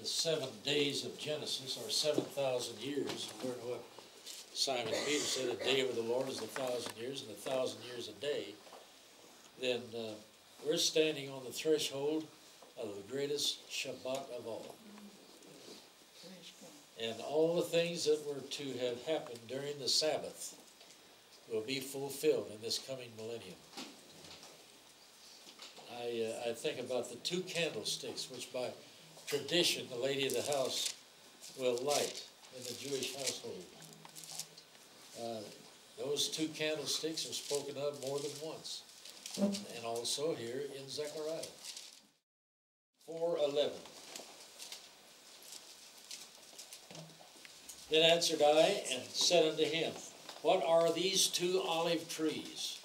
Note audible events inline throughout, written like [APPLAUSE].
the seven days of Genesis are seven thousand years, according to what Simon Peter said, a day of the Lord is a thousand years, and a thousand years a day, then uh, we're standing on the threshold of the greatest Shabbat of all. And all the things that were to have happened during the Sabbath will be fulfilled in this coming millennium. I, uh, I think about the two candlesticks, which by tradition the lady of the house will light in the Jewish household. Uh, those two candlesticks are spoken of more than once, and also here in Zechariah. 411. Then answered I and said unto him, What are these two olive trees?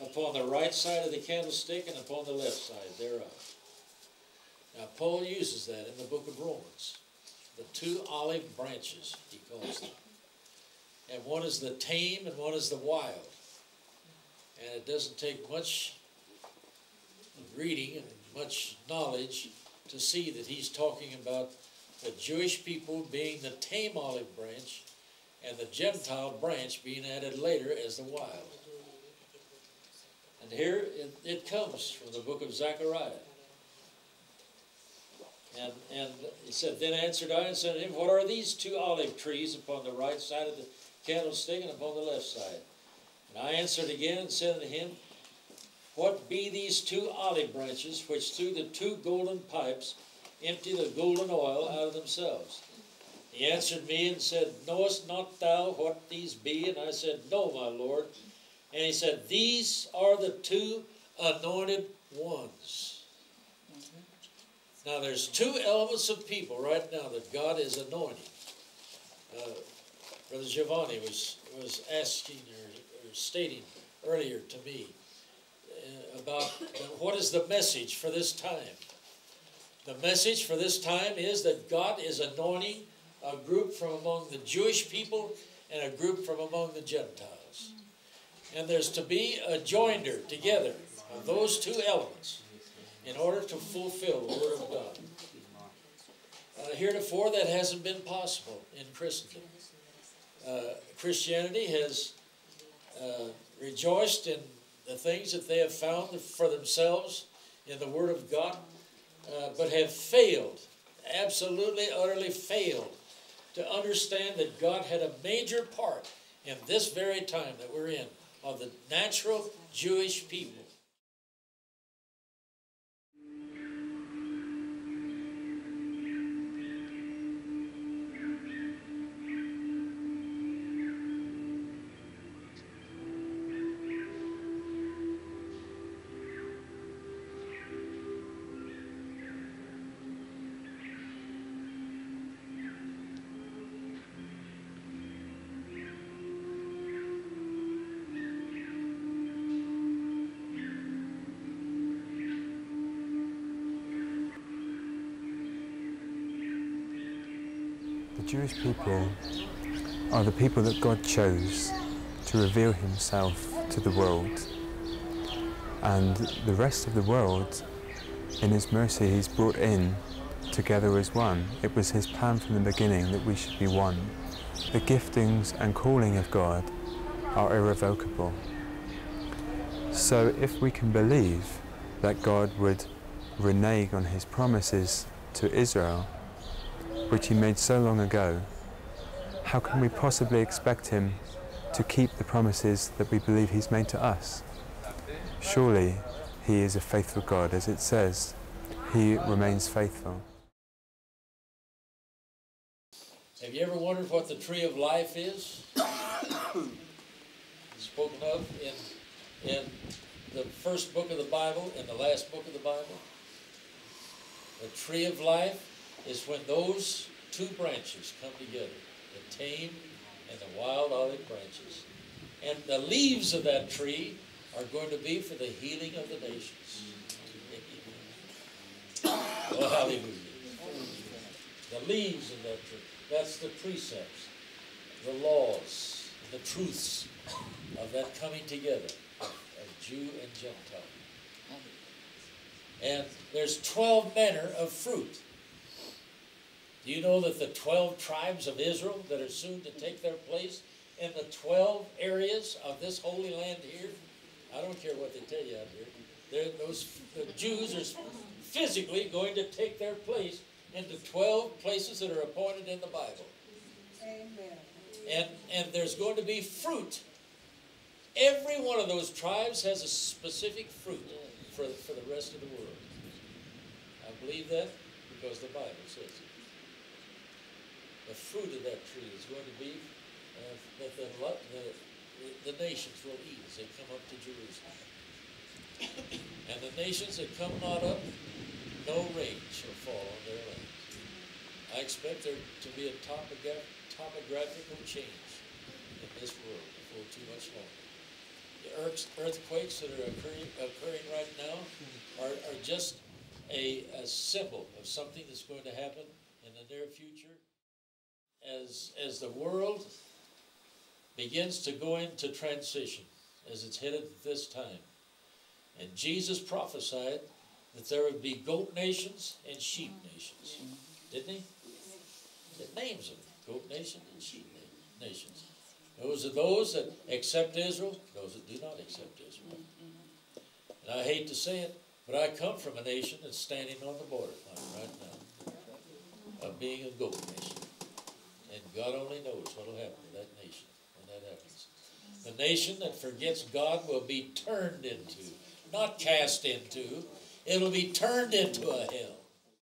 Upon the right side of the candlestick and upon the left side thereof. Now, Paul uses that in the book of Romans. The two olive branches, he calls them. And one is the tame and one is the wild. And it doesn't take much reading and much knowledge to see that he's talking about the Jewish people being the tame olive branch and the Gentile branch being added later as the wild. And here it, it comes from the book of Zechariah. And, and he said, Then answered I and said to him, What are these two olive trees upon the right side of the candlestick and upon the left side? And I answered again and said unto him, What be these two olive branches which through the two golden pipes empty the golden oil out of themselves? He answered me and said, Knowest not thou what these be? And I said, No, my Lord. And he said, These are the two anointed ones. Now, there's two elements of people right now that God is anointing. Uh, Brother Giovanni was, was asking or, or stating earlier to me uh, about what is the message for this time. The message for this time is that God is anointing a group from among the Jewish people and a group from among the Gentiles. And there's to be a joinder together of those two elements in order to fulfill the Word of God. Uh, heretofore, that hasn't been possible in Christendom. Uh, Christianity has uh, rejoiced in the things that they have found for themselves in the Word of God, uh, but have failed, absolutely, utterly failed, to understand that God had a major part in this very time that we're in of the natural Jewish people. Jewish people are the people that God chose to reveal himself to the world. And the rest of the world, in his mercy, he's brought in together as one. It was his plan from the beginning that we should be one. The giftings and calling of God are irrevocable. So if we can believe that God would renege on his promises to Israel, which he made so long ago, how can we possibly expect him to keep the promises that we believe he's made to us? Surely he is a faithful God, as it says, he remains faithful. Have you ever wondered what the tree of life is? [COUGHS] Spoken of in, in the first book of the Bible and the last book of the Bible. The tree of life is when those two branches come together, the tame and the wild olive branches. And the leaves of that tree are going to be for the healing of the nations. oh, hallelujah. The leaves of that tree, that's the precepts, the laws, the truths of that coming together of Jew and Gentile. And there's 12 manner of fruit. Do you know that the 12 tribes of Israel that are soon to take their place in the 12 areas of this holy land here? I don't care what they tell you out here. They're, those the Jews are physically going to take their place into 12 places that are appointed in the Bible. Amen. And, and there's going to be fruit. Every one of those tribes has a specific fruit for, for the rest of the world. I believe that because the Bible says it. The fruit of that tree is going to be uh, that the, the, the, nations will eat as they come up to Jerusalem. And the nations that come not up, no rain shall fall on their land. I expect there to be a topogra- topographical change in this world before too much longer. The earth- earthquakes that are occurring, occurring right now are, are just a, a symbol of something that's going to happen in the near future. As, as the world begins to go into transition, as it's headed at this time, and Jesus prophesied that there would be goat nations and sheep mm-hmm. nations. Didn't he? It names them goat nation and sheep na- nations. Those are those that accept Israel, those that do not accept Israel. Mm-hmm. And I hate to say it, but I come from a nation that's standing on the borderline right now of being a goat nation. And God only knows what will happen to that nation when that happens. The nation that forgets God will be turned into, not cast into, it'll be turned into a hell.